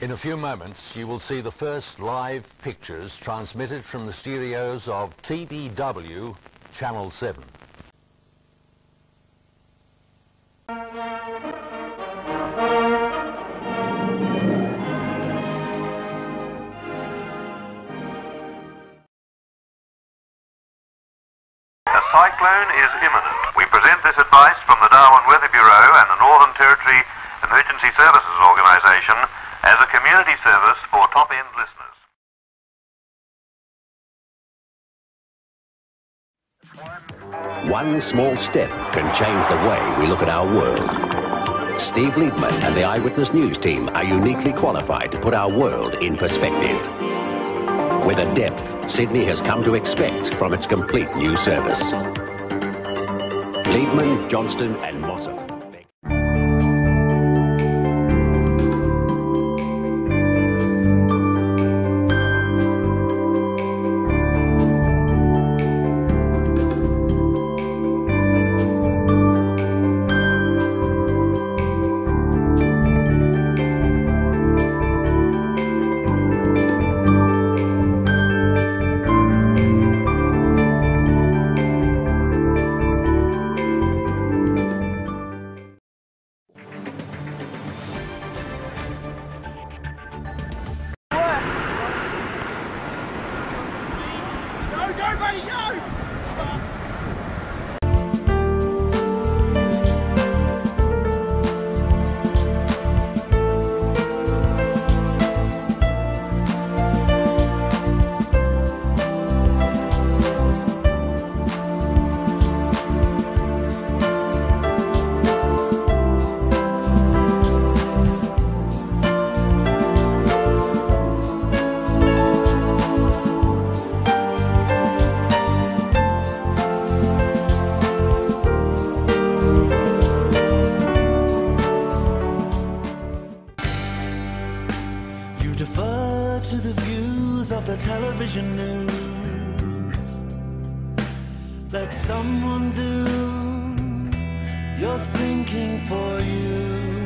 In a few moments, you will see the first live pictures transmitted from the studios of TVW Channel 7. Cyclone is imminent. We present this advice from the Darwin Weather Bureau and the Northern Territory Emergency Services Organisation as a community service for top-end listeners. One small step can change the way we look at our world. Steve Liebmann and the Eyewitness News team are uniquely qualified to put our world in perspective. With a depth Sydney has come to expect from its complete new service. Liebmann, Johnston and Mossop. To the views of the television news. Let someone do your thinking for you.